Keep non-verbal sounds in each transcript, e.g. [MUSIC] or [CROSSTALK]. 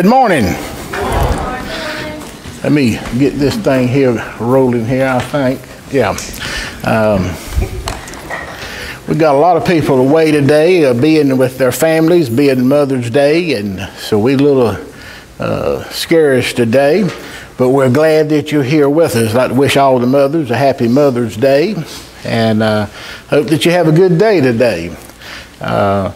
Good morning. Let me get this thing here rolling here, I think. Yeah. Um, we got a lot of people away today, uh, being with their families, being Mother's Day, and so we a little uh, today. But we're glad that you're here with us. I'd like to wish all the mothers a happy Mother's Day, and uh, hope that you have a good day today. Uh,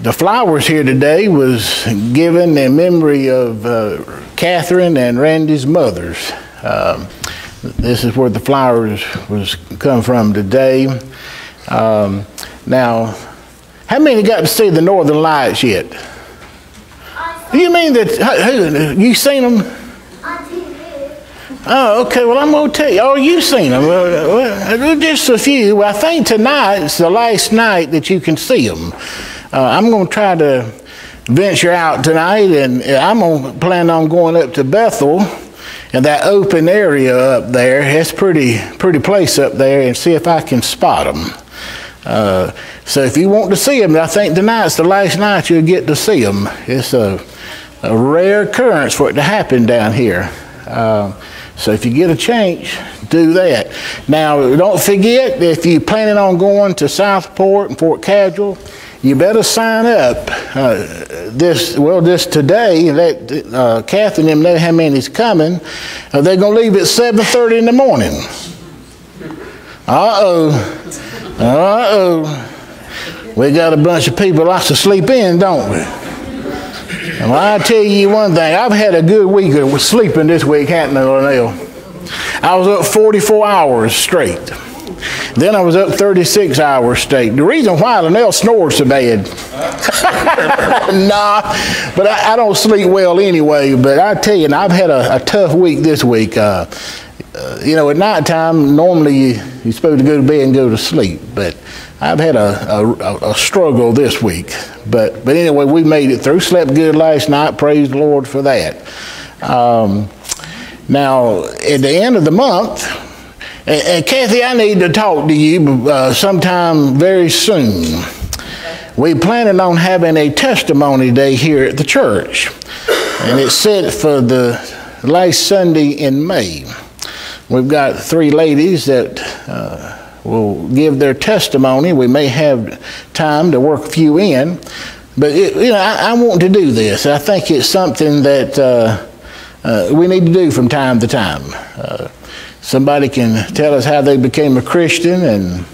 the flowers here today was given in memory of uh, Catherine and Randy's mothers. Um, this is where the flowers was come from today. Um, now, how many got to see the Northern Lights yet? You mean that you seen them? Oh, okay. Well, I'm going to tell you. Oh, you've seen them. Well, just a few. I think tonight's the last night that you can see them. Uh, I'm going to try to venture out tonight, and I'm going to plan on going up to Bethel and that open area up there. It's pretty pretty place up there, and see if I can spot them. Uh, so if you want to see them, I think tonight's the last night you'll get to see them. It's a, a rare occurrence for it to happen down here. Uh, so if you get a chance, do that. Now, don't forget, if you're planning on going to Southport and Fort Caswell, you better sign up uh, this well this today let uh, Kathy and them know how many's coming. Uh, they're going to leave at 7.30 in the morning. Uh-oh. Uh-oh. We got a bunch of people lots to sleep in don't we? Well i tell you one thing. I've had a good week of sleeping this week hadn't i Linnell? i was up 44 hours straight then I was up 36 hours straight. The reason why Linnell snores so bad. [LAUGHS] nah, but I, I, don't sleep well anyway. But I tell you, I've had a, a tough week this week. Uh, uh, you know, at nighttime, normally you, you're supposed to go to bed and go to sleep. But I've had a, a, a, struggle this week. But, but anyway, we made it through. Slept good last night. Praise the Lord for that. Um, now, at the end of the month, and, and Kathy, I need to talk to you uh, sometime very soon. We planning on having a testimony day here at the church, and it's set for the last Sunday in May. We've got three ladies that uh, will give their testimony. We may have time to work a few in, but it, you know, I, I, want to do this. I think it's something that uh, uh we need to do from time to time. Uh, somebody can tell us how they became a Christian and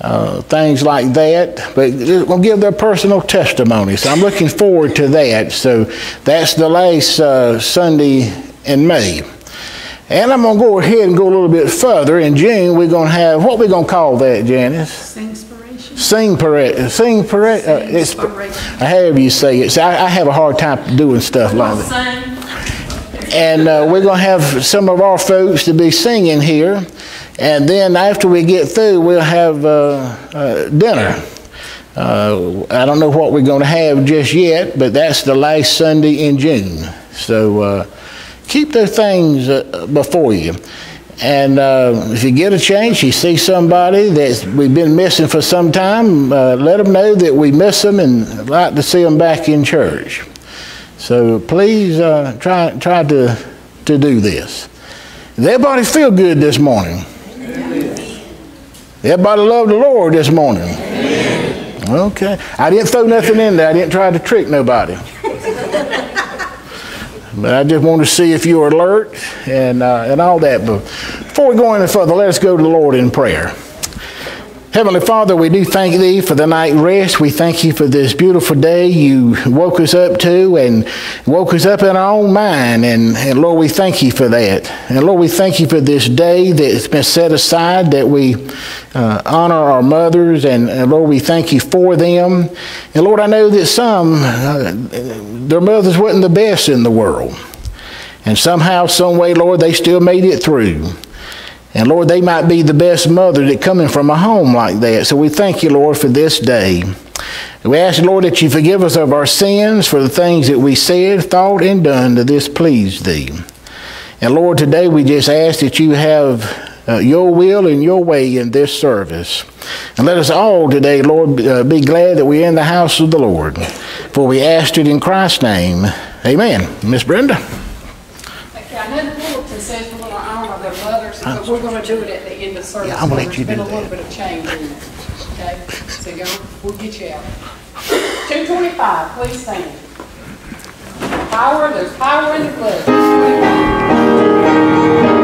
uh, things like that, but we'll give their personal testimony. So I'm looking forward to that. So that's the last uh, Sunday in May. And I'm going to go ahead and go a little bit further. In June, we're going to have, what we going to call that, Janice? Singspiration. Sing parade. Sing parade. Uh, it's, however you say it. So I, I, have a hard time doing stuff like that and uh, we're going to have some of our folks to be singing here. And then after we get through, we'll have uh, uh, dinner. Uh, I don't know what we're going to have just yet, but that's the last Sunday in June. So uh, keep those things uh, before you. And if you get a chance, you see somebody that we've been missing for some time, let them know that we miss them and like to see them back in church. So please uh, try, try to, to do this. Everybody feel good this morning? Everybody love the Lord this morning? Okay. I didn't throw nothing in there. I didn't try to trick nobody. but I just want to see if you're alert and, uh, and all that. But before we go any further, let us go to the Lord in prayer. Heavenly Father, we do thank Thee for the night rest. We thank You for this beautiful day you woke us up to and woke us up in our own mind. And, and Lord, we thank You for that. And Lord, we thank You for this day that's been set aside that we uh, honor our mothers. And, and, Lord, we thank You for them. And Lord, I know that some, uh, their mothers wasn't the best in the world. And somehow, some way, Lord, they still made it through. And Lord, they might be the best mother that coming from a home like that. So we thank you, Lord, for this day. We ask, Lord, that you forgive us of our sins for the things that we said, thought, and done to displease thee. And Lord, today we just ask that you have uh, your will and your way in this service. And let us all today, Lord, uh, be glad that we're in the house of the Lord. For we asked it in Christ's name. Amen. Miss Brenda? Okay, I know the bulletin says we're gonna honor their mothers, but we're gonna do it at the end of service. Yeah, I'm gonna let you There's do been a little that. bit of change in it, okay? So go, we'll get you out. Two twenty-five, please stand. Power, there's power in the blood. 225. Power in the blood.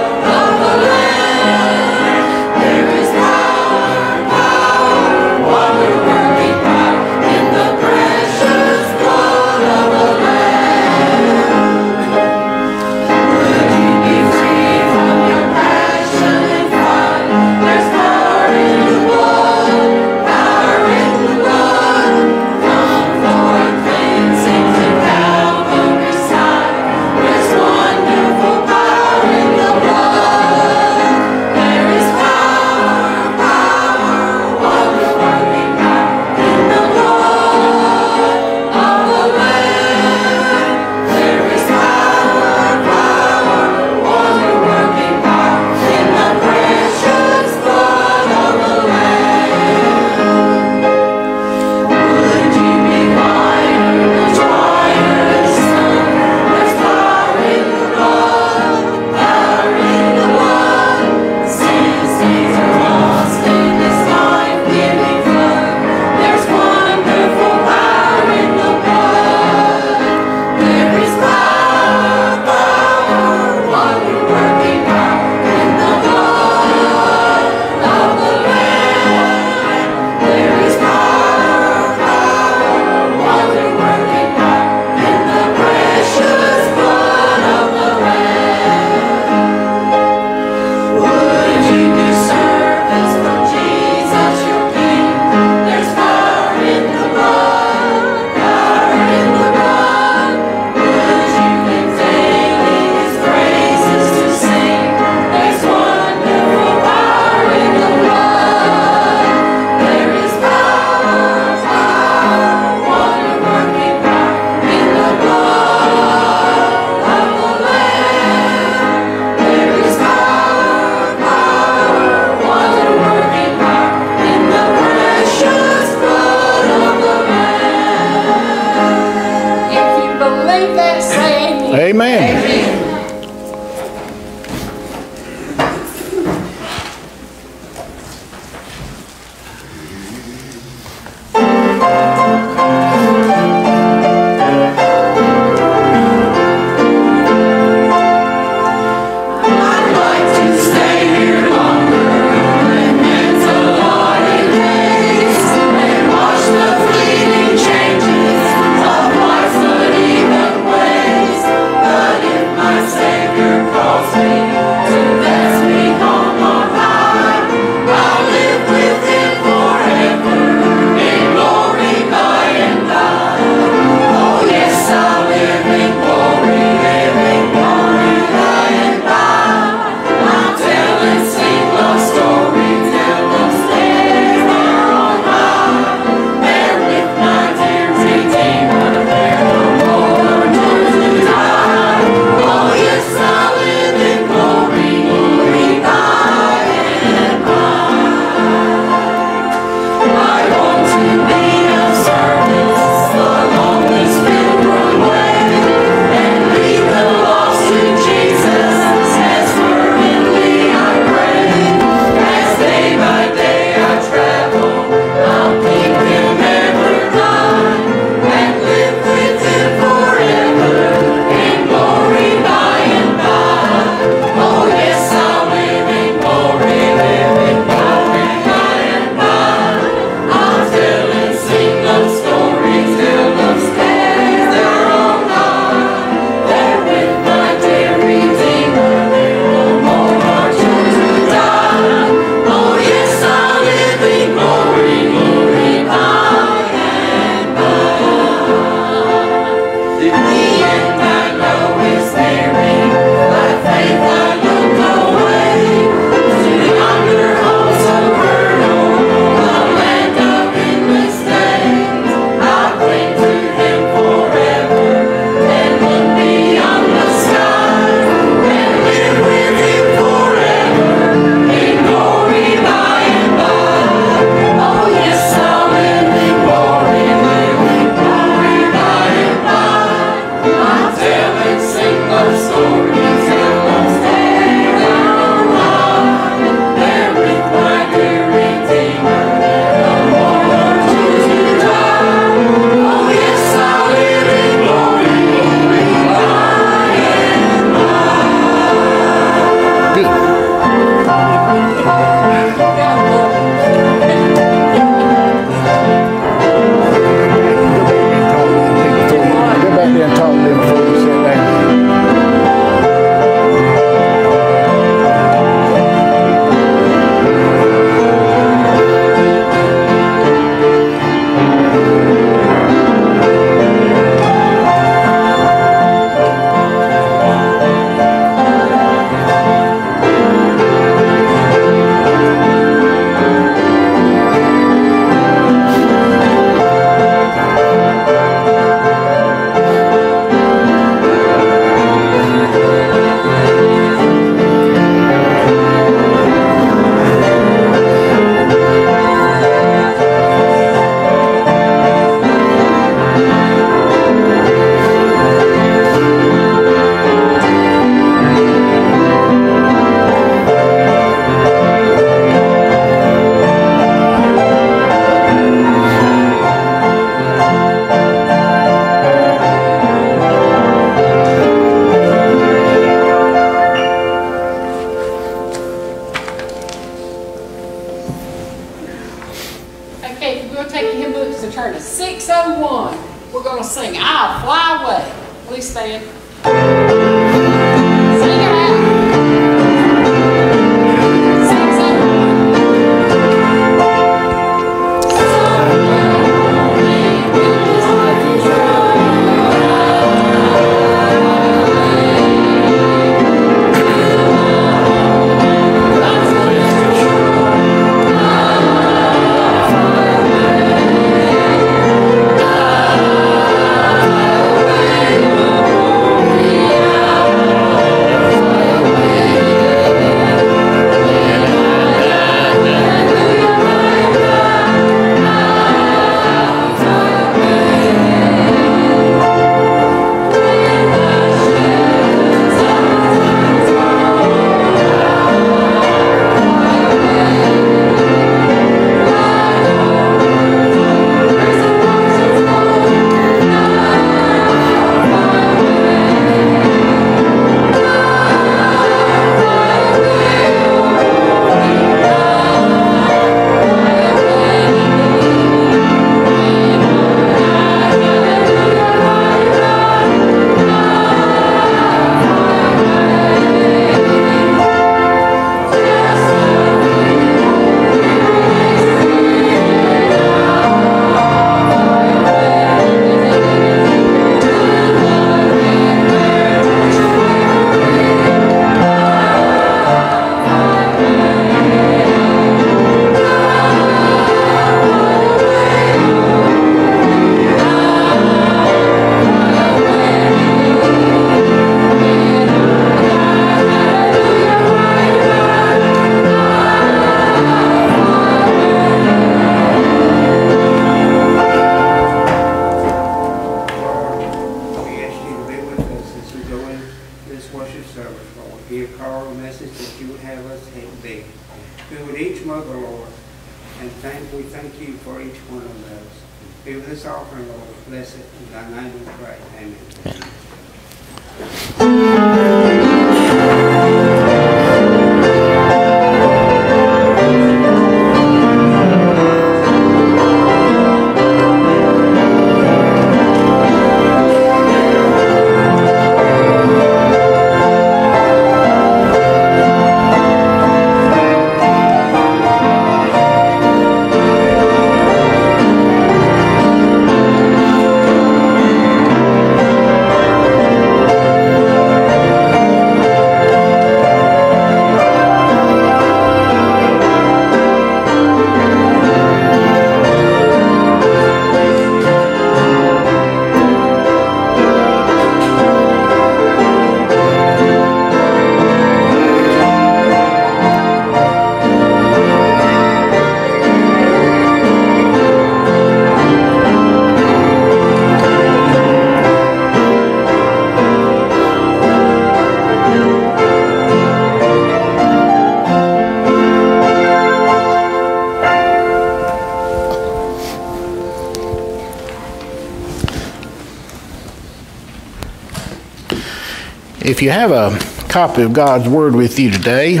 If you have a copy of God's Word with you today,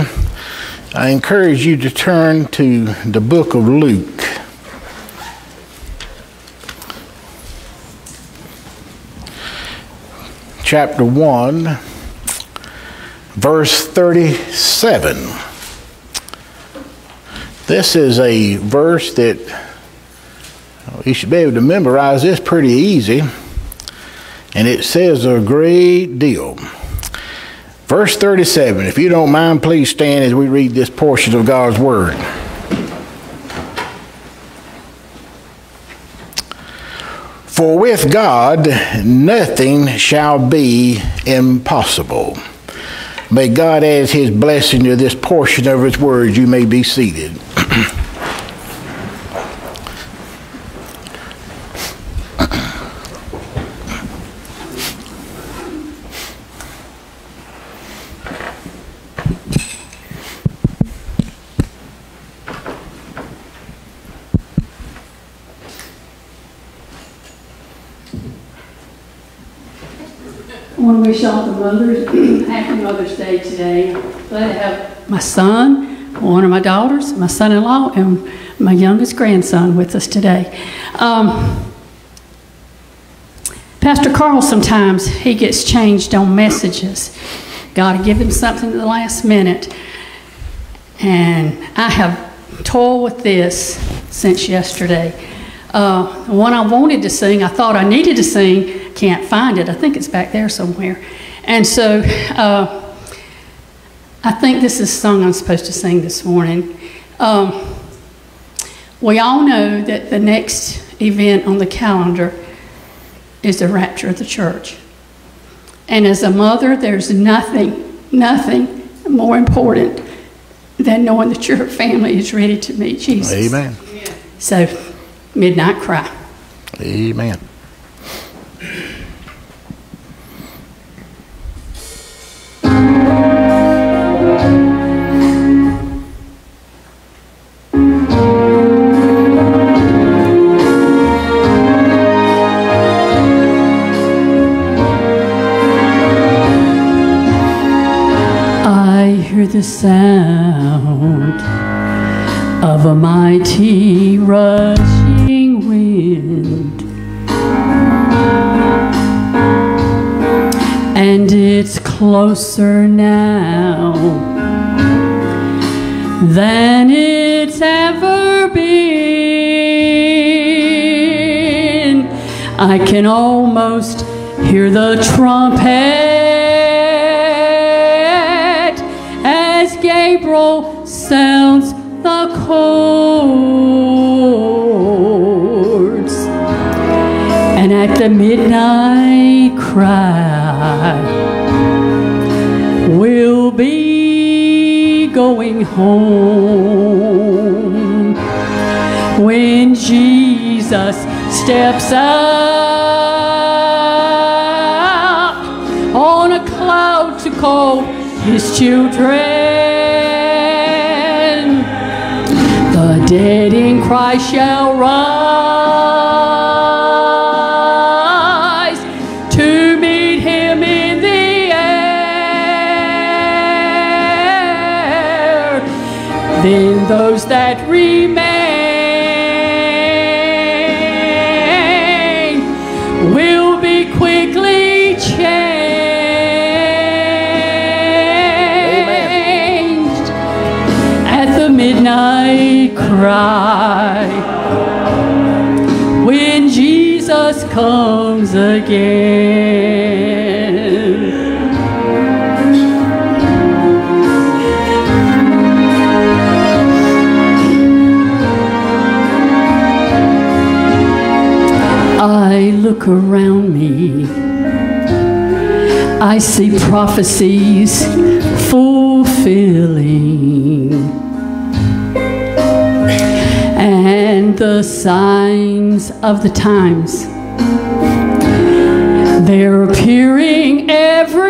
I encourage you to turn to the book of Luke. Chapter 1, verse 37. This is a verse that you should be able to memorize this pretty easy, and it says a great deal. Verse 37, if you don't mind, please stand as we read this portion of God's Word. For with God nothing shall be impossible. May God add his blessing to this portion of his words. You may be seated. To wish all the mothers [CLEARS THROAT] happy Mother's Day today. Glad to have my son, one of my daughters, my son-in-law, and my youngest grandson with us today. Um, Pastor Carl sometimes he gets changed on messages. Got to give him something at the last minute, and I have toiled with this since yesterday. Uh, the one I wanted to sing, I thought I needed to sing, can't find it. I think it's back there somewhere. And so uh, I think this is a song I'm supposed to sing this morning. Um, we all know that the next event on the calendar is the rapture of the church. And as a mother, there's nothing, nothing more important than knowing that your family is ready to meet Jesus. Amen. So, midnight cry. Amen. I hear the sound of a mighty rushing wind, and it's closer now than it's ever been. I can almost hear the trumpet as Gabriel sounds the chords. And at the midnight cry, we'll be going home when Jesus steps out on a cloud to call his children. Dead in Christ shall rise to meet him in the air. Then those that remain cry. When Jesus comes again. I look around me, I see prophecies fulfilling, and the signs of the times. They're appearing everywhere,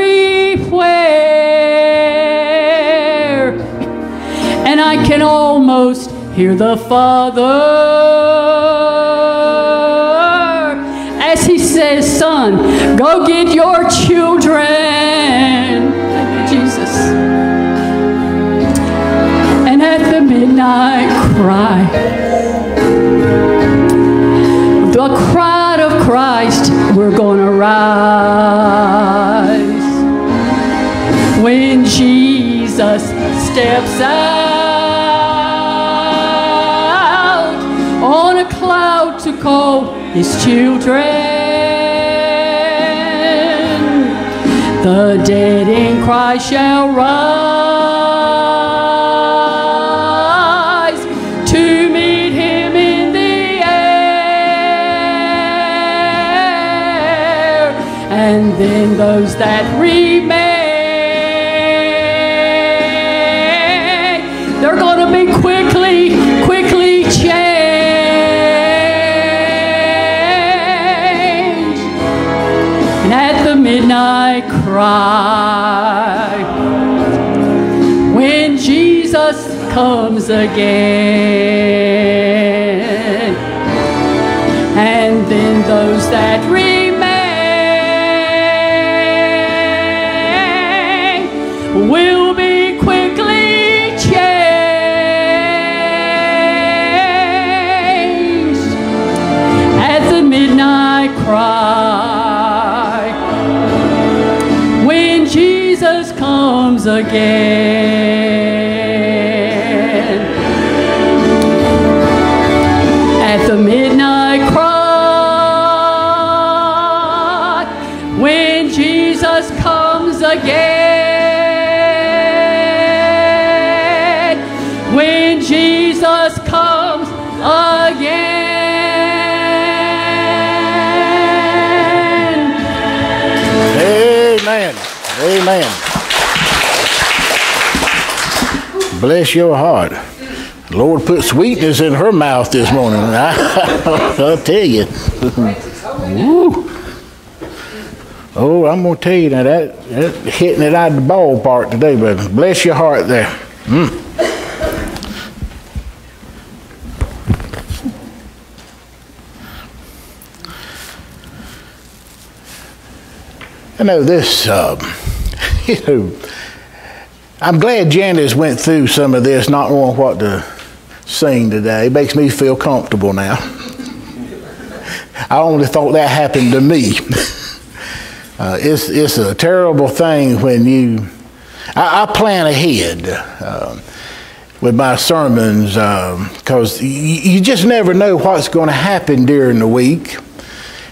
and I can almost hear the Father as He says, Son, go get your children. The crowd of Christ, we're gonna rise. When Jesus steps out on a cloud to call his children. The dead in Christ shall rise those that remain, they're going to be quickly, quickly changed. And at the midnight cry, when Jesus comes again, Amen. Bless your heart. The Lord put sweetness in her mouth this morning. [LAUGHS] I'll tell you. Woo. Oh, I'm to tell you now, that, that hitting it out of the ballpark today, brother. Bless your heart there. Mm. I know this, um, [LAUGHS] know, I'm glad Janice went through some of this, not knowing what to sing today. It makes me feel comfortable now. I only thought that happened to me. [LAUGHS] uh, it's, it's a terrible thing when you, I, I plan ahead. Um, with my sermons, because you, you just never know what's going to happen during the week.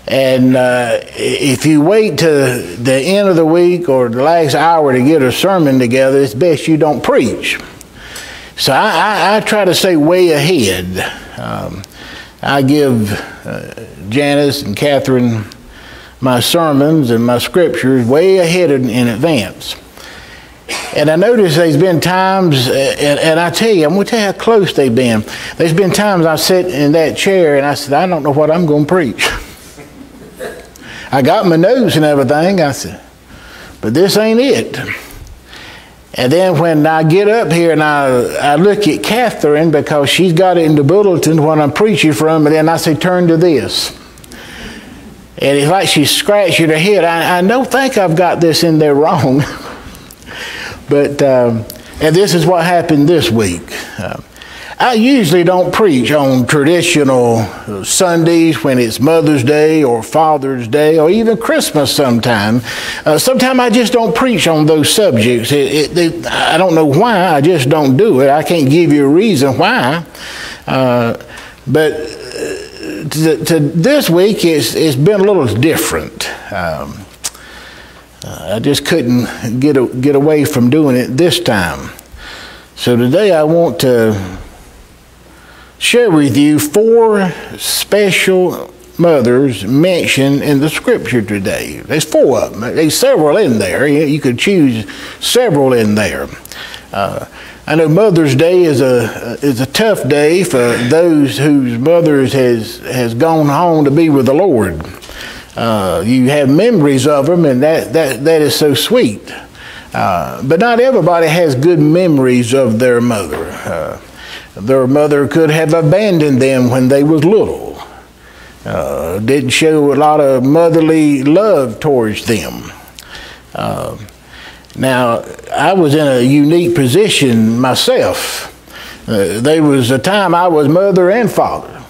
And uh, if you wait to the end of the week or the last hour to get a sermon together, it's best you don't preach. So I, I, I try to stay way ahead. Um, I give uh, Janice and Catherine my sermons and my scriptures way ahead in, in advance. And I notice there's been times, and, and, I tell you, I'm going to tell you how close they've been. There's been times I sit in that chair and I said, I don't know what I'm going to preach. [LAUGHS] I got my notes and everything. I said, but this ain't it. And then when I get up here and I, I look at Catherine because she's got it in the bulletin when I'm preaching from, and then I say, turn to this. And it's like she's scratching her head. I, I don't think I've got this in there wrong. [LAUGHS] but, um, and this is what happened this week. Uh, I usually don't preach on traditional Sundays when it's Mother's Day or Father's Day or even Christmas sometime. Uh, sometimes I just don't preach on those subjects. It, it, it, I don't know why, I just don't do it. I can't give you a reason why. Uh, but to, to, this week, it's, it's been a little different. Um, I just couldn't get, a, get away from doing it this time. So today I want to share with you four special mothers mentioned in the scripture today. There's four of them. There's several in there. You could choose several in there. Uh, I know Mother's Day is a is a tough day for those whose mothers has has gone home to be with the Lord. Uh, you have memories of them, and that that that is so sweet. Uh, but not everybody has good memories of their mother. Their mother could have abandoned them when they was little. Uh, didn't show a lot of motherly love towards them. Uh, now, I was in a unique position myself. Uh, there was a time I was mother and father.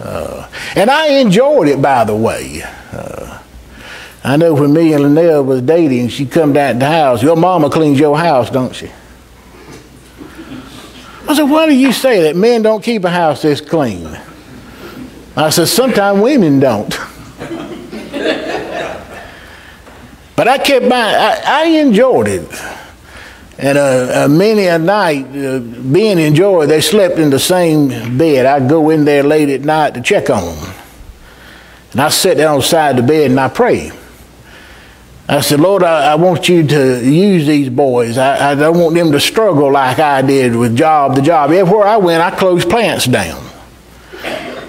Uh, and I enjoyed it, by the way. Uh, I know when me and Linnell was dating, she come down to the house. Your mama cleans your house, don't she? I said, why do you say that? Men don't keep a house this clean. I said, sometimes women don't. but I kept my, I, I enjoyed it. And uh, uh, many a night, uh, being enjoyed, they slept in the same bed. I'd go in there late at night to check on them. And I sit down on the side of the bed and I pray. I said, Lord, I, I want you to use these boys. I, I, don't want them to struggle like I did with job to job. Everywhere I went, I closed plants down.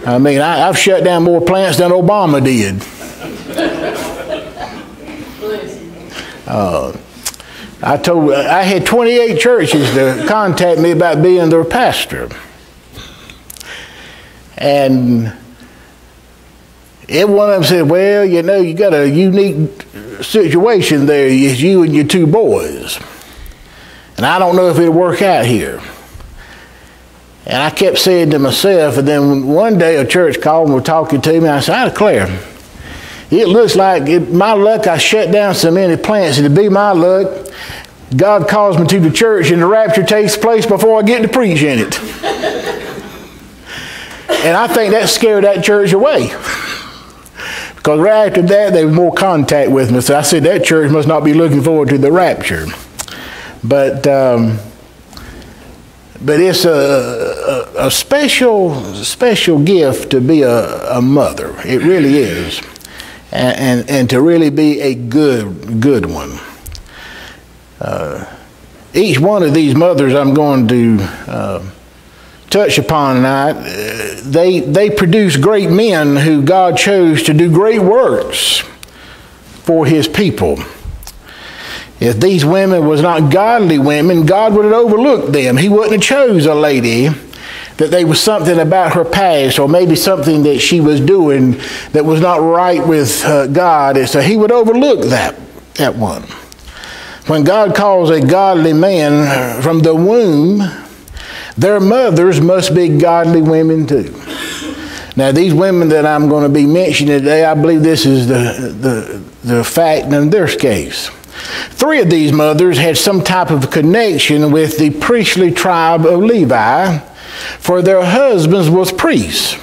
I mean, I, have shut down more plants than Obama did. Uh, I told I had 28 churches to contact me about being their pastor. And every one of them said, Well, you know, you got a unique situation there. It's you and your two boys. And I don't know if it'll work out here. And I kept saying to myself, and then one day a church called and were talking to me, and I said, I declare, it looks like it, my luck, I shut down so many plants. It'd be my luck. God calls me to the church and the rapture takes place before I get to preach in it. [LAUGHS] and I think that scared that church away. Because right after that, there was more contact with me. So I said, that church must not be looking forward to the rapture. But, um, but it's a, a, a, special, special gift to be a, a mother. It really is and, and, and to really be a good, good one. Uh, each one of these mothers I'm going to uh, touch upon tonight, uh, they, they produce great men who God chose to do great works for his people. If these women was not godly women, God would have overlooked them. He wouldn't have chose a lady that there was something about her past or maybe something that she was doing that was not right with uh, God. And so he would overlook that, that one. When God calls a godly man from the womb, their mothers must be godly women too. Now, these women that I'm going to be mentioning today, I believe this is the, the, the fact in their case. Three of these mothers had some type of connection with the priestly tribe of Levi, for their husbands was priests.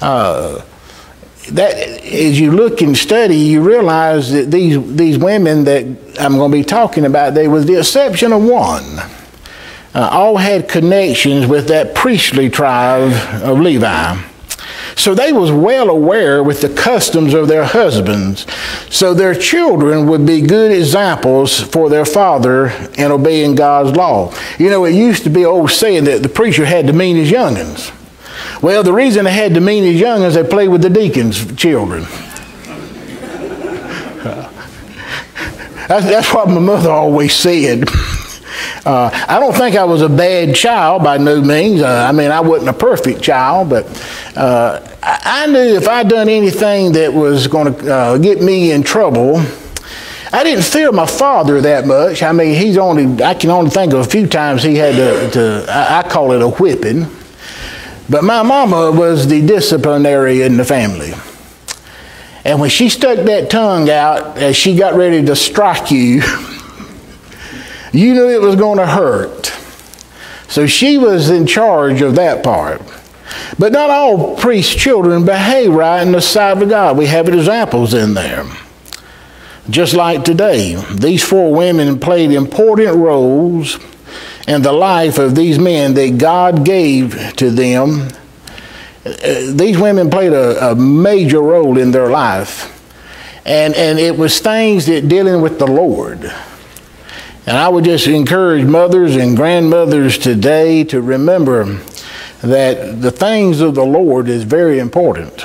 Uh, that as you look and study, you realize that these these women that I'm going to be talking about, they was the exception of one. Uh, all had connections with that priestly tribe of Levi. So they was well aware with the customs of their husbands. So their children would be good examples for their father in obeying God's law. You know, it used to be old saying that the preacher had to mean his youngins. Well, the reason they had to mean his youngins, they played with the deacons' children. [LAUGHS] That's, that's what my mother always said. [LAUGHS] Uh, I don't think I was a bad child by no means. Uh, I mean, I wasn't a perfect child, but uh, I, knew if I'd done anything that was going to uh, get me in trouble, I didn't fear my father that much. I mean, he's only, I can only think of a few times he had to, to I, I call it a whipping. But my mama was the disciplinary in the family. And when she stuck that tongue out as she got ready to strike you, [LAUGHS] you knew it was going to hurt. So she was in charge of that part. But not all priests' children behave right in the sight of God. We have examples in there. Just like today, these four women played important roles in the life of these men that God gave to them. Uh, these women played a, a major role in their life. And, and it was things that dealing with the Lord. And I would just encourage mothers and grandmothers today to remember that the things of the Lord is very important.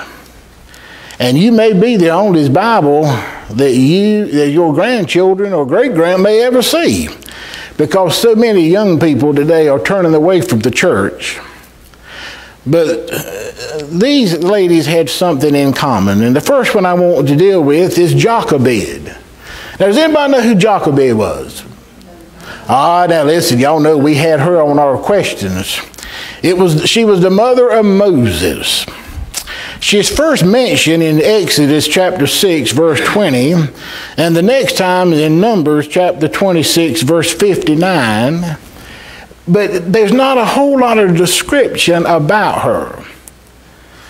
And you may be the only Bible that you that your grandchildren or great grand may ever see. Because so many young people today are turning away from the church. But uh, these ladies had something in common. And the first one I want to deal with is Jochebed. Now, does anybody know who Jochebed was? Ah, now listen, y'all know we had her on our questions. It was she was the mother of Moses. She's first mentioned in Exodus chapter 6, verse 20, and the next time in Numbers chapter 26, verse 59. But there's not a whole lot of description about her.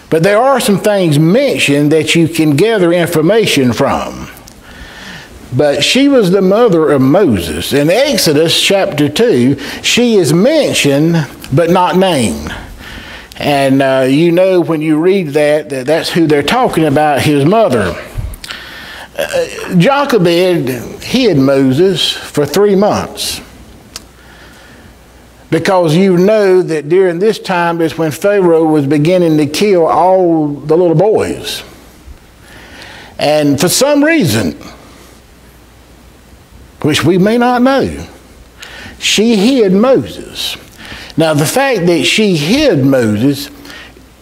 But there are some things mentioned that you can gather information from. But she was the mother of Moses. In Exodus chapter 2, she is mentioned but not named. And uh, you know when you read that, that that's who they're talking about, his mother. Uh, Jochebed hid Moses for three months. Because you know that during this time is when Pharaoh was beginning to kill all the little boys. And for some reason, which we may not know, she hid Moses. Now, the fact that she hid Moses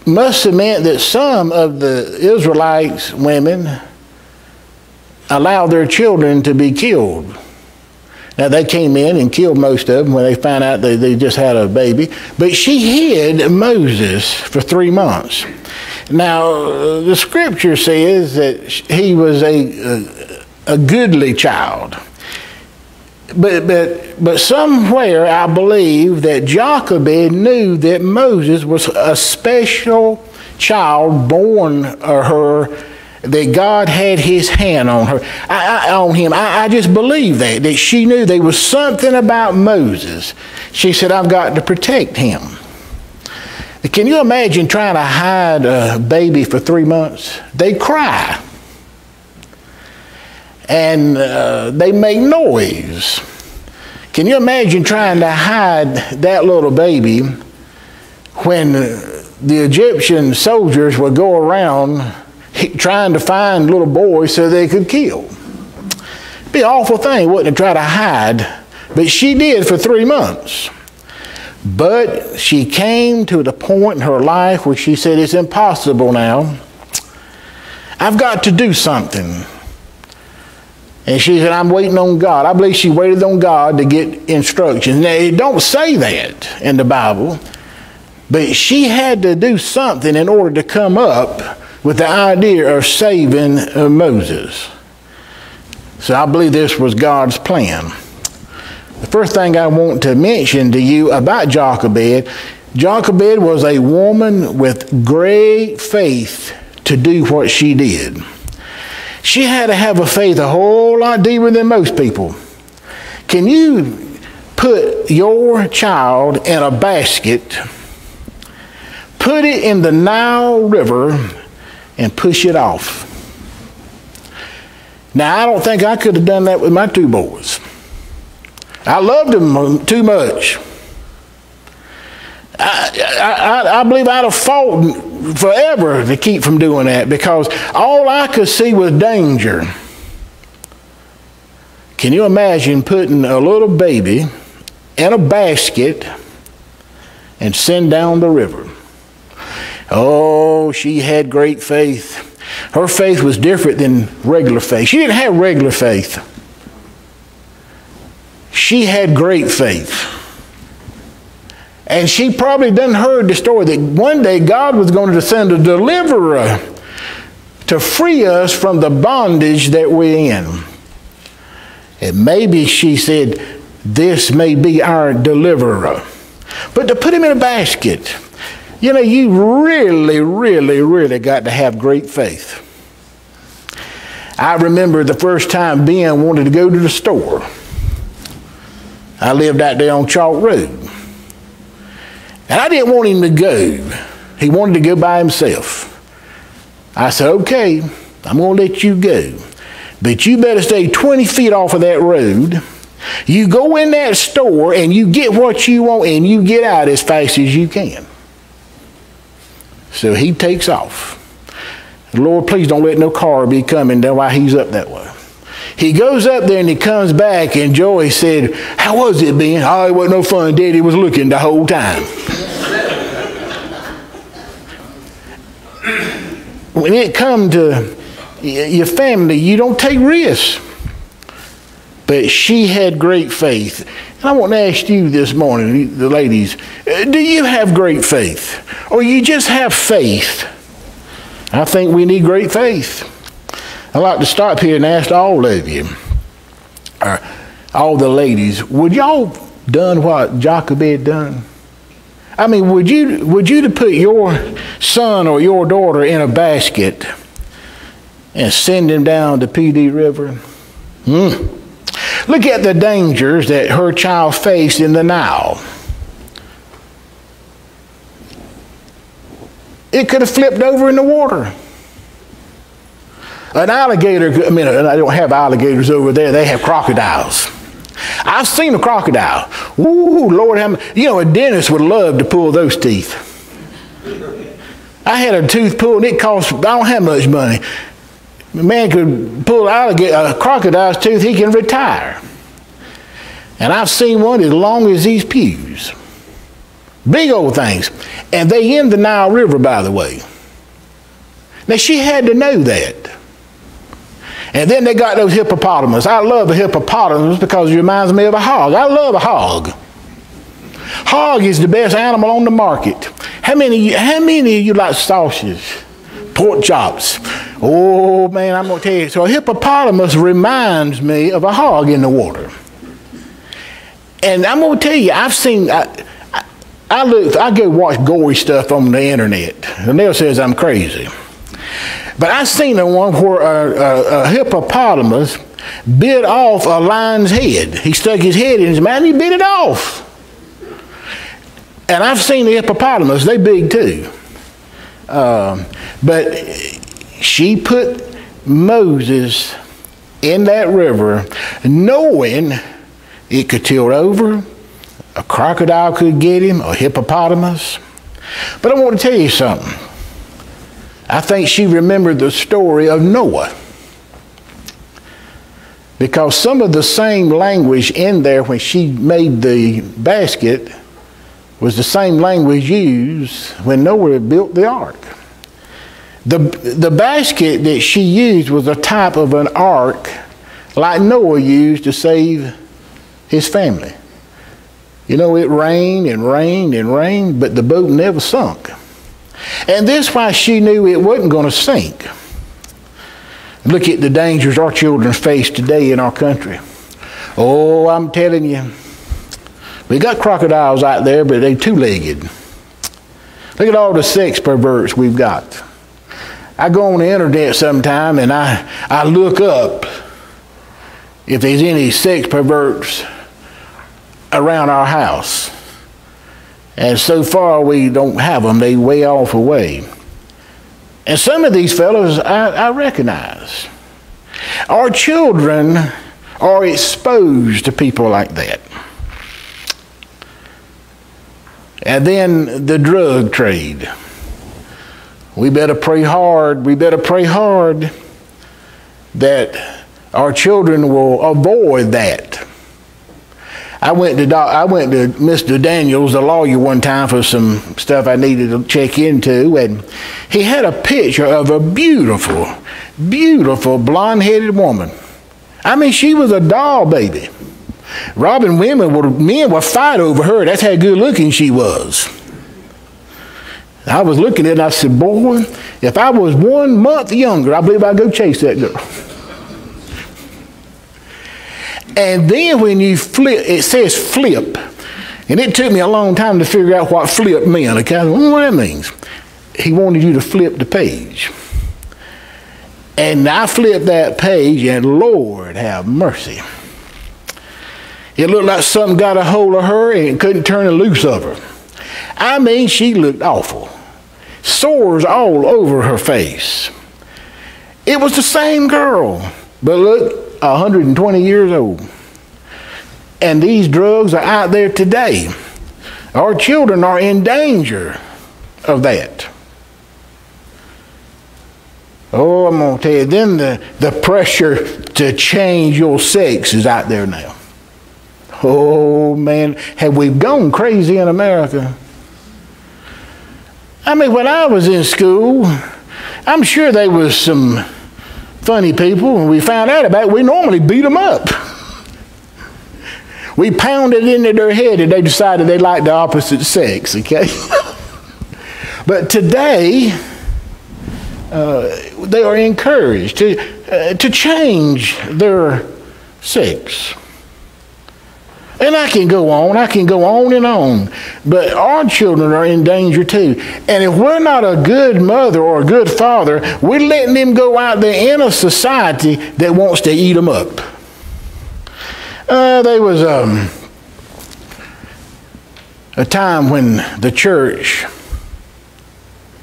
must have meant that some of the Israelites women allowed their children to be killed. Now, they came in and killed most of them when they found out they, they just had a baby. But she hid Moses for three months. Now, the scripture says that he was a, a, a goodly child but, but, but somewhere I believe that Jochebed knew that Moses was a special child born of her that God had his hand on her, I, I, on him. I, I, just believe that, that she knew there was something about Moses. She said, I've got to protect him. Can you imagine trying to hide a baby for three months? They cry and uh, they make noise. Can you imagine trying to hide that little baby when the Egyptian soldiers would go around trying to find little boys so they could kill? Be an awful thing, wouldn't it, try to hide? But she did for three months. But she came to the point in her life where she said, It's impossible now. I've got to do something. And she said, I'm waiting on God. I believe she waited on God to get instructions. Now, it don't say that in the Bible, but she had to do something in order to come up with the idea of saving uh, Moses. So I believe this was God's plan. The first thing I want to mention to you about Jochebed, Jochebed was a woman with great faith to do what she did. She had to have a faith a whole lot deeper than most people. Can you put your child in a basket, put it in the Nile River, and push it off? Now, I don't think I could have done that with my two boys. I loved them too much. I, I, I, believe I'd have fought forever to keep from doing that because all I could see was danger. Can you imagine putting a little baby in a basket and send down the river? Oh, she had great faith. Her faith was different than regular faith. She didn't have regular faith. She had great faith. And she probably done heard the story that one day God was going to send a deliverer to free us from the bondage that we're in. And maybe she said, This may be our deliverer. But to put him in a basket, you know, you really, really, really got to have great faith. I remember the first time Ben wanted to go to the store. I lived out there on Chalk Road. And I didn't want him to go. He wanted to go by himself. I said, okay, I'm going to let you go. But you better stay 20 feet off of that road. You go in that store and you get what you want and you get out as fast as you can. So he takes off. Lord, please don't let no car be coming down while he's up that way. He goes up there and he comes back, and Joey said, How was it, Ben? Oh, it wasn't no fun. Daddy was looking the whole time. When it come to your family, you don't take risks. But she had great faith. And I want to ask you this morning, the ladies, uh, do you have great faith? Or you just have faith? I think we need great faith. I'd like to stop here and ask all of you, or all the ladies, would y'all done what Jochebed had done? I mean, would you would you to put your son or your daughter in a basket and send him down the Pee Dee River? Hmm. Look at the dangers that her child faced in the Nile. It could have flipped over in the water. An alligator, I mean, I don't have alligators over there, they have crocodiles. I've seen a crocodile. Ooh, Lord, have you know, a dentist would love to pull those teeth. I had a tooth pulled, and it cost, I don't have much money. A man could pull alligator, a crocodile's tooth, he can retire. And I've seen one as long as these pews. Big old things. And they in the Nile River, by the way. Now, she had to know that. And then they got those hippopotamus. I love a hippopotamus because it reminds me of a hog. I love a hog. Hog is the best animal on the market. How many, how many of you like sausages? Pork chops. Oh man, I'm gonna tell you. So a hippopotamus reminds me of a hog in the water. And I'm gonna tell you, I've seen I, I, I look I go watch gory stuff on the internet. And Neil says I'm crazy. But I seen the one where a, a, a, hippopotamus bit off a lion's head. He stuck his head in his mouth and he bit it off. And I've seen the hippopotamus, they big too. Um, but she put Moses in that river knowing it could tilt over, a crocodile could get him, a hippopotamus. But I want to tell you something. I think she remembered the story of Noah. Because some of the same language in there when she made the basket was the same language used when Noah built the ark. The, the basket that she used was a type of an ark like Noah used to save his family. You know, it rained and rained and rained, but the boat never sunk. And this why she knew it wasn't going to sink. Look at the dangers our children face today in our country. Oh, I'm telling you, we got crocodiles out there, but they two-legged. Look at all the sex perverts we've got. I go on the internet sometime and I, I look up if there's any sex perverts around our house. And so far, we don't have them. They way off away. And some of these fellows I, I recognize. Our children are exposed to people like that. And then the drug trade. We better pray hard. We better pray hard that our children will avoid that. I went to doc, I went to Mr. Daniels, the lawyer, one time for some stuff I needed to check into, and he had a picture of a beautiful, beautiful blonde-headed woman. I mean, she was a doll baby. Robbing women would men would fight over her. That's how good looking she was. I was looking at it and I said, Boy, if I was one month younger, I believe I'd go chase that girl. And then when you flip, it says flip. And it took me a long time to figure out what flip meant. Okay, I wonder what that means. He wanted you to flip the page. And I flipped that page, and Lord have mercy. It looked like something got a hold of her and couldn't turn it loose of her. I mean, she looked awful. Sores all over her face. It was the same girl, but look, 120 years old. And these drugs are out there today. Our children are in danger of that. Oh, I'm going to tell you, then the, the pressure to change your sex is out there now. Oh, man, have we gone crazy in America? I mean, when I was in school, I'm sure there was some funny people, and we found out about it, we normally beat them up. We pounded into their head and they decided they liked the opposite sex, okay? [LAUGHS] but today, uh, they are encouraged to, uh, to change their sex. And I can go on, I can go on and on. But our children are in danger too. And if we're not a good mother or a good father, we're letting them go out there in a society that wants to eat them up. Uh, there was um, a time when the church,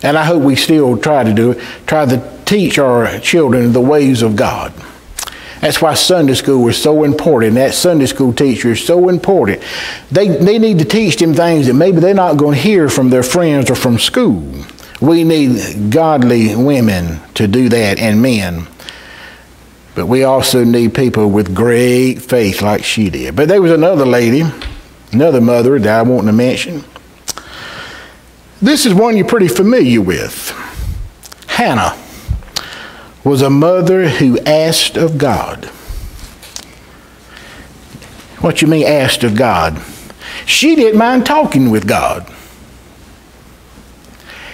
and I hope we still try to do it, try to teach our children the ways of God. That's why Sunday school is so important. That Sunday school teacher is so important. They, they need to teach them things that maybe they're not going to hear from their friends or from school. We need godly women to do that and men. But we also need people with great faith like she did. But there was another lady, another mother that I want to mention. This is one you're pretty familiar with Hannah was a mother who asked of God. What you mean, asked of God? She didn't mind talking with God.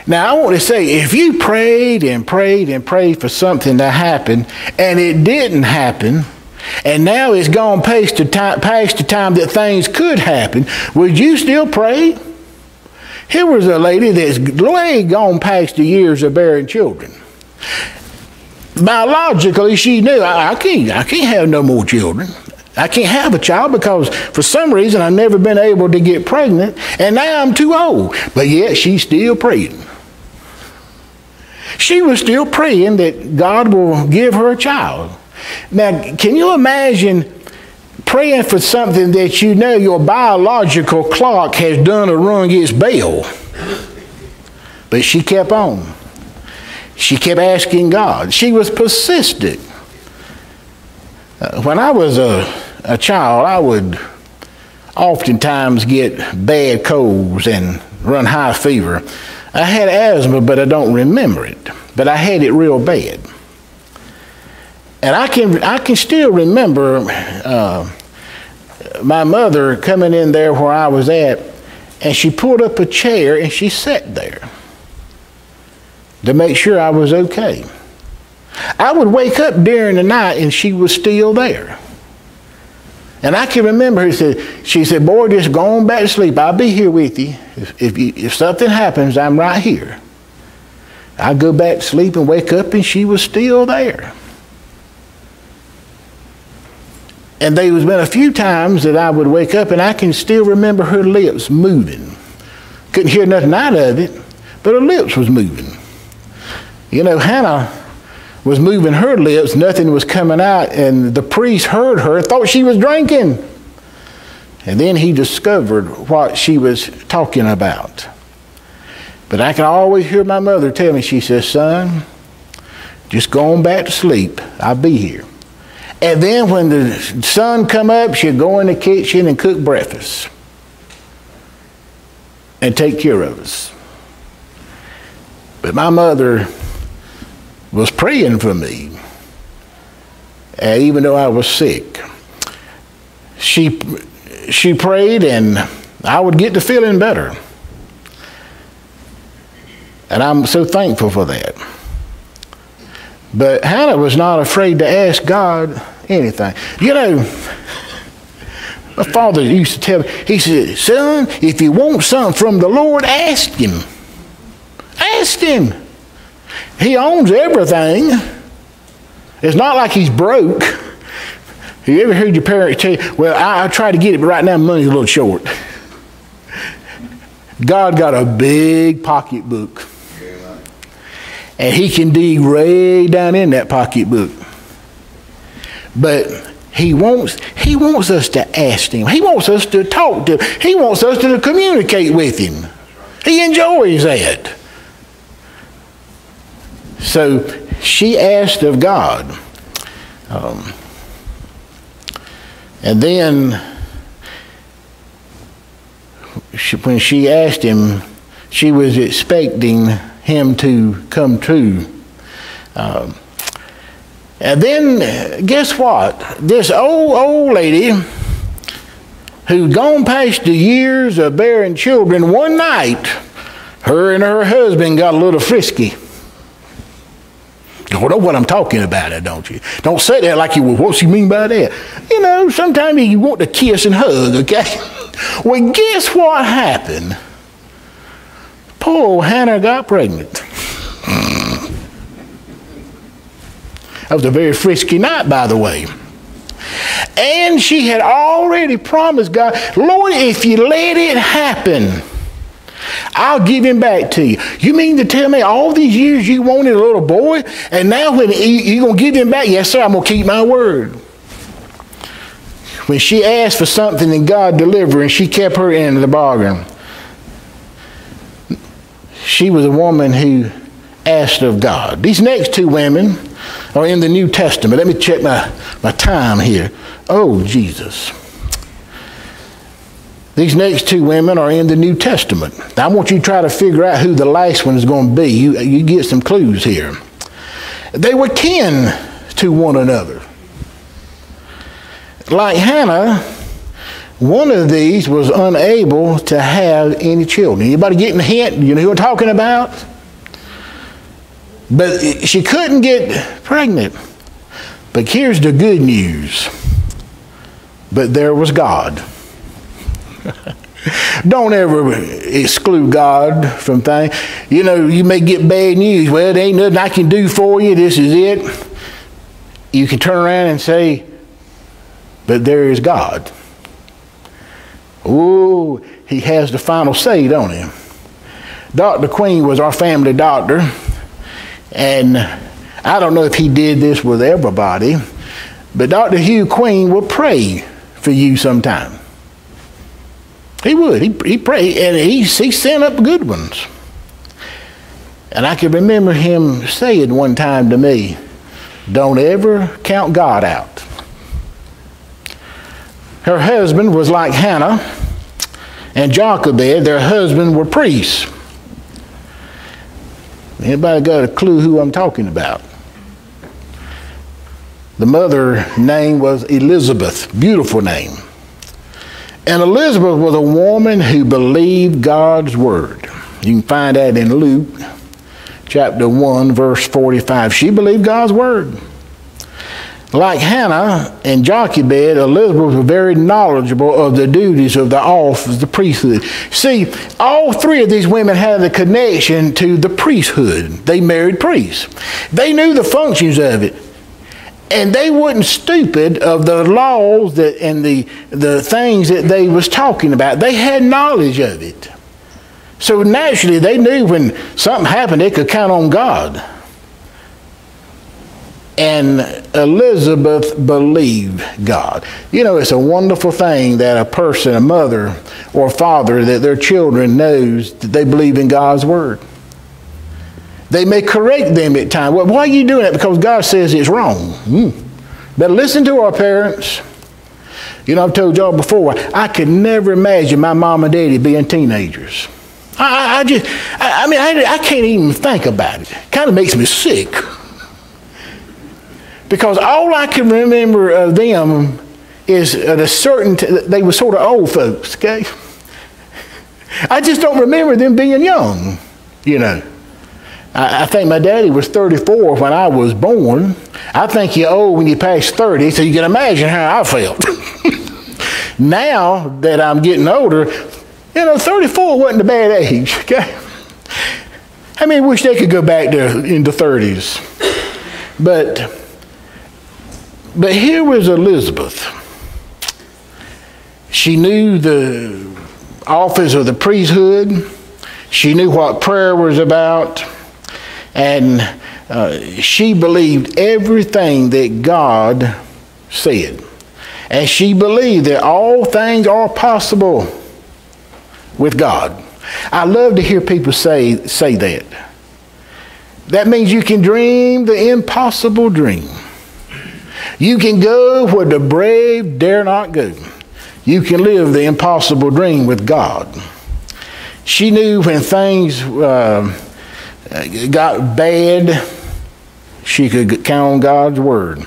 Now, I want to say, if you prayed and prayed and prayed for something to happen and it didn't happen, and now it's gone past the time, past the time that things could happen, would you still pray? Here was a lady that's way gone past the years of bearing children biologically she knew I, I, can't I can't have no more children. I can't have a child because for some reason I've never been able to get pregnant and now I'm too old. But yet she's still praying. She was still praying that God will give her a child. Now, can you imagine praying for something that you know your biological clock has done a rung its bell? But she kept on. She kept asking God. She was persistent. Uh, when I was a, a child, I would oftentimes get bad colds and run high fever. I had asthma, but I don't remember it. But I had it real bad. And I can, I can still remember uh, my mother coming in there where I was at, and she pulled up a chair and she sat there to make sure I was okay. I would wake up during the night and she was still there. And I can remember her said, she said, boy, just go on back to sleep. I'll be here with you. If, if, you, if something happens, I'm right here. I go back to sleep and wake up and she was still there. And there was been a few times that I would wake up and I can still remember her lips moving. Couldn't hear nothing out of it, but her lips was moving. You know, Hannah was moving her lips, nothing was coming out, and the priest heard her, thought she was drinking. And then he discovered what she was talking about. But I can always hear my mother tell me, she says, son, just go on back to sleep. I'll be here. And then when the sun come up, she'd go in the kitchen and cook breakfast and take care of us. But my mother was praying for me, and even though I was sick. She, she prayed, and I would get to feeling better. And I'm so thankful for that. But Hannah was not afraid to ask God anything. You know, my father used to tell me, he said, Son, if you want something from the Lord, ask Him. Ask Him. He owns everything. It's not like he's broke. Have you ever heard your parents tell you, well, I, I try to get it, but right now money's a little short. God got a big pocketbook. And he can dig way down in that pocketbook. But he wants, he wants us to ask him. He wants us to talk to him. He wants us to communicate with him. He enjoys that. So she asked of God. Um, and then she, when she asked him, she was expecting him to come true. Um, and then, guess what? This old, old lady who'd gone past the years of bearing children, one night, her and her husband got a little frisky. You know what I'm talking about, it, don't you? Don't say that like you, well, what's you mean by that? You know, sometimes you want to kiss and hug, okay? [LAUGHS] well, guess what happened? Poor Hannah got pregnant. That was a very frisky night, by the way. And she had already promised God, Lord, if you let it happen, I'll give him back to you. You mean to tell me all these years you wanted a little boy, and now when you're going to give him back? Yes, sir, I'm going to keep my word. When she asked for something and God delivered, and she kept her end of the bargain. She was a woman who asked of God. These next two women are in the New Testament. Let me check my, my time here. Oh, Jesus. These next two women are in the New Testament. Now, I want you to try to figure out who the last one is going to be. You, you get some clues here. They were kin to one another. Like Hannah, one of these was unable to have any children. Anybody getting a hint? You know who I'm talking about? But she couldn't get pregnant. But here's the good news. But there was God. [LAUGHS] Don't ever exclude God from things. You know, you may get bad news. Well, there ain't nothing I can do for you. This is it. You can turn around and say, but there is God. Oh, he has the final say, don't he? Dr. Queen was our family doctor, and I don't know if he did this with everybody, but Dr. Hugh Queen would pray for you sometime. He would. He, he prayed, and he, he sent up good ones. And I can remember him saying one time to me, Don't ever count God out. Her husband was like Hannah and Jochebed. Their husband were priests. Anybody got a clue who I'm talking about? The mother name was Elizabeth, beautiful name. And Elizabeth was a woman who believed God's word. You can find that in Luke chapter 1, verse 45. She believed God's word. Like Hannah and Jochebed, Elizabeth was very knowledgeable of the duties of the office, the priesthood. See, all three of these women had a connection to the priesthood. They married priests. They knew the functions of it and they wasn't stupid of the laws that and the the things that they was talking about. They had knowledge of it. So naturally they knew when something happened they could count on God. And Elizabeth believed God. You know, it's a wonderful thing that a person, a mother or father, that their children knows that they believe in God's word. They may correct them at times. Well, why are you doing that? Because God says it's wrong. Mm. But listen to our parents. You know, I've told y'all before, I could never imagine my mom and daddy being teenagers. I, I just, I, I mean, I, I, can't even think about it. kind of makes me sick. Because all I can remember of them is at a certain, they were sort of old folks, okay? I just don't remember them being young, you know. I, I think my daddy was 34 when I was born. I think you're old when you pass 30, so you can imagine how I felt. [LAUGHS] now that I'm getting older, you know, 34 wasn't a bad age, okay? I mean, wish they could go back to in the 30s. But but here was Elizabeth. She knew the office of the priesthood. She knew what prayer was about. And uh, she believed everything that God said. And she believed that all things are possible with God. I love to hear people say, say that. That means you can dream the impossible dream. You can go where the brave dare not go. You can live the impossible dream with God. She knew when things uh, got bad, she could count on God's word.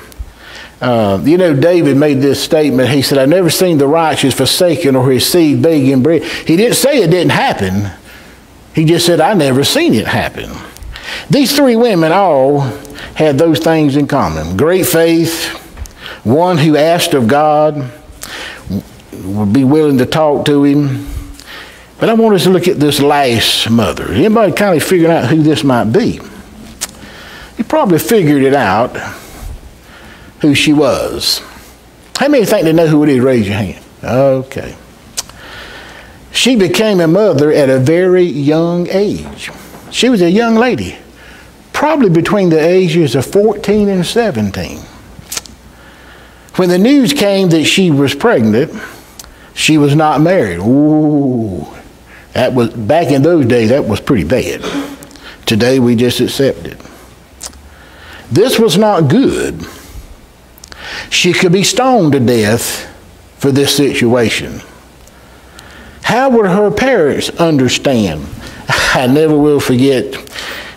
Uh, you know, David made this statement. He said, I've never seen the righteous forsaken or his seed begging bread. He didn't say it didn't happen. He just said, I never seen it happen. These three women all had those things in common great faith, one who asked of God, would be willing to talk to him. But I want us to look at this last mother. Anybody kind of figuring out who this might be? You probably figured it out who she was. How many think they know who it is? Raise your hand. Okay. She became a mother at a very young age. She was a young lady, probably between the ages of 14 and 17. When the news came that she was pregnant, she was not married. Ooh, that was back in those days. That was pretty bad. Today we just accept it. This was not good. She could be stoned to death for this situation. How would her parents understand? I never will forget.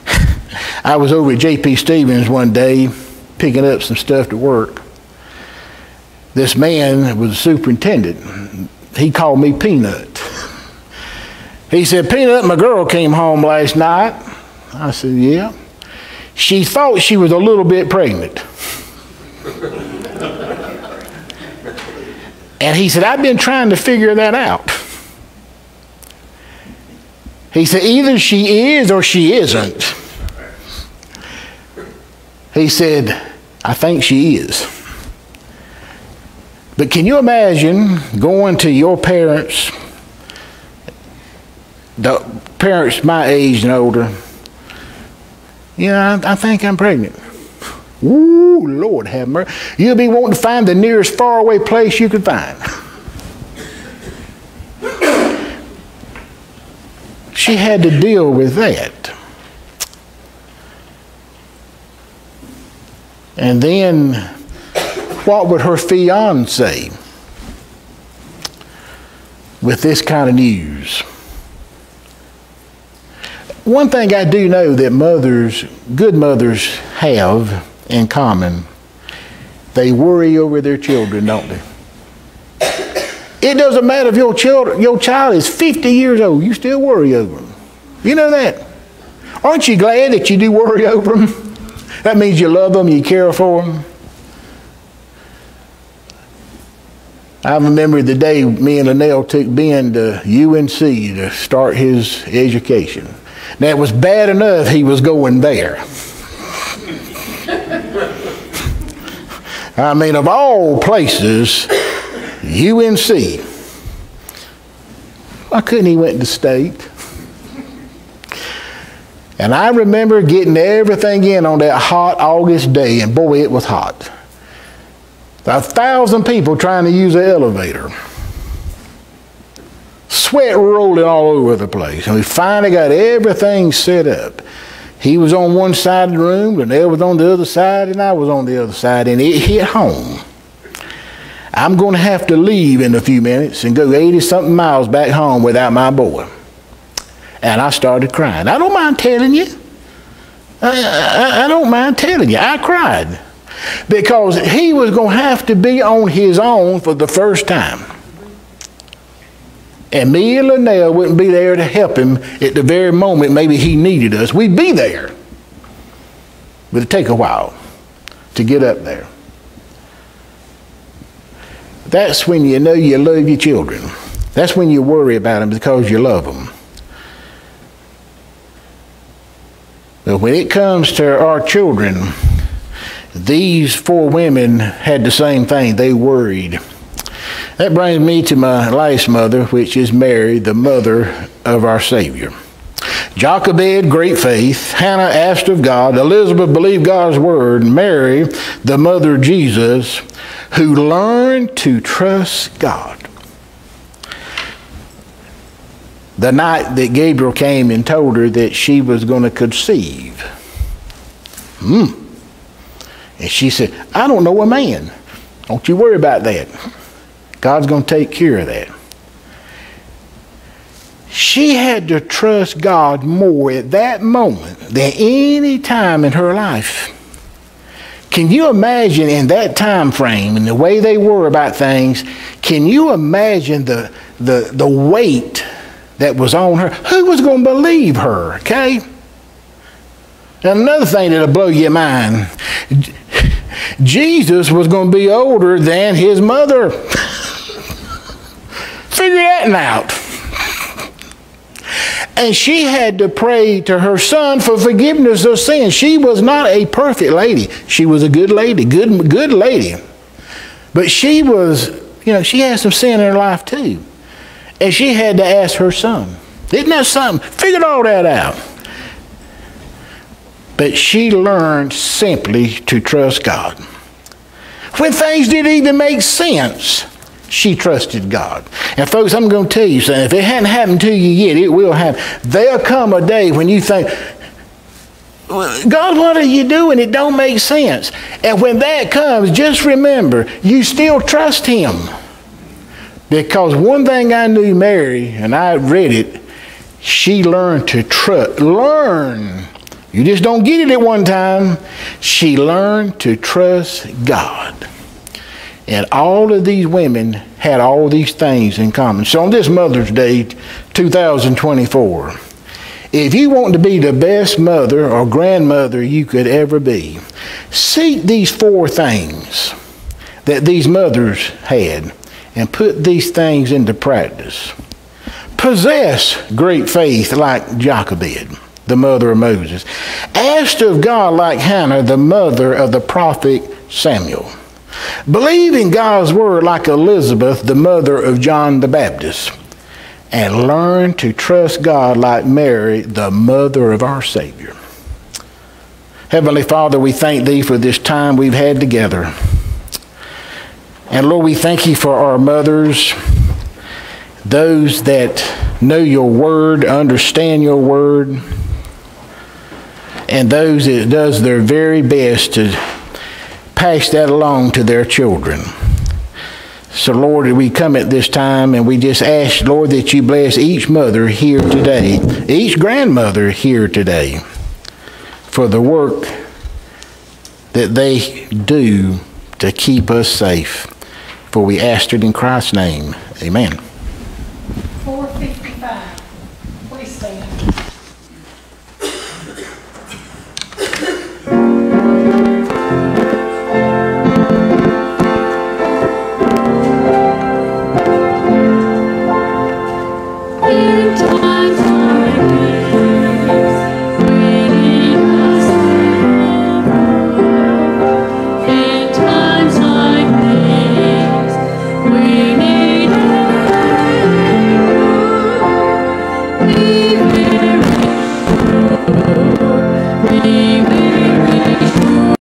[LAUGHS] I was over at J.P. Stevens one day picking up some stuff to work. This man was a superintendent. He called me Peanut. [LAUGHS] He said, Peanut, my girl came home last night. I said, Yeah. She thought she was a little bit pregnant. and he said, I've been trying to figure that out. He said, either she is or she isn't. He said, I think she is. But can you imagine going to your parents, the parents my age and older? Yeah, I, I think I'm pregnant. Ooh, Lord have mercy. You'll be wanting to find the nearest faraway place you could find. she had to deal with that. And then, what would her fiance say with this kind of news? One thing I do know that mothers, good mothers, have in common they worry over their children, don't they? It doesn't matter if your, child, your child is 50 years old, you still worry over them. You know that? Aren't you glad that you do worry [LAUGHS] over them? That means you love them, you care for them. I remember the day me and Linnell took Ben to UNC to start his education. Now, it was bad enough he was going there. I mean, of all places, UNC. Why couldn't he went to state? And I remember getting everything in on that hot August day, and boy, it was hot. A thousand people trying to use the elevator. Sweat rolling all over the place. And we finally got everything set up. He was on one side of the room, and Nell was on the other side, and I was on the other side, and it hit home. I'm going to have to leave in a few minutes and go 80 something miles back home without my boy. And I started crying. I don't mind telling you. I, I, I don't mind telling you. I cried because he was going to have to be on his own for the first time. And me and Linnell wouldn't be there to help him at the very moment maybe he needed us. We'd be there. But it'd take a while to get up there. That's when you know you love your children. That's when you worry about them because you love them. But when it comes to our children, these four women had the same thing. They worried. That brings me to my last mother, which is Mary, the mother of our Savior. Jochebed, great faith. Hannah asked of God. Elizabeth believed God's word. Mary, the mother of Jesus, who learned to trust God. The night that Gabriel came and told her that she was going to conceive. Hmm. And she said, I don't know a man. Don't you worry about that. God's going to take care of that. She had to trust God more at that moment than any time in her life. Can you imagine in that time frame and the way they were about things? Can you imagine the the the weight that was on her? Who was going to believe her? Okay. And another thing that'll blow your mind: Jesus was going to be older than his mother. [LAUGHS] Figure that out. And she had to pray to her son for forgiveness of sin. She was not a perfect lady. She was a good lady, good, good lady. But she was, you know, she had some sin in her life too. And she had to ask her son. Isn't that something? Figured all that out. But she learned simply to trust God. When things didn't even make sense, she trusted God. And folks, I'm going to tell you something. If it hadn't happened to you yet, it will happen. There'll come a day when you think, God, what are you doing? It don't make sense. And when that comes, just remember, you still trust Him. Because one thing I knew Mary, and I read it, she learned to trust. Learn. You just don't get it at one time. She learned to trust God. And all of these women had all these things in common. So on this Mother's Day, 2024, if you want to be the best mother or grandmother you could ever be, seek these four things that these mothers had and put these things into practice. Possess great faith like Jochebed, the mother of Moses. Ask of God like Hannah, the mother of the prophet Samuel. Believe in God's word like Elizabeth, the mother of John the Baptist. And learn to trust God like Mary, the mother of our Savior. Heavenly Father, we thank Thee for this time we've had together. And Lord, we thank you for our mothers, those that know your word, understand your word, and those that does their very best to pass that along to their children. So, Lord, we come at this time and we just ask, Lord, that you bless each mother here today, each grandmother here today, for the work that they do to keep us safe. For we ask it in Christ's name. Amen.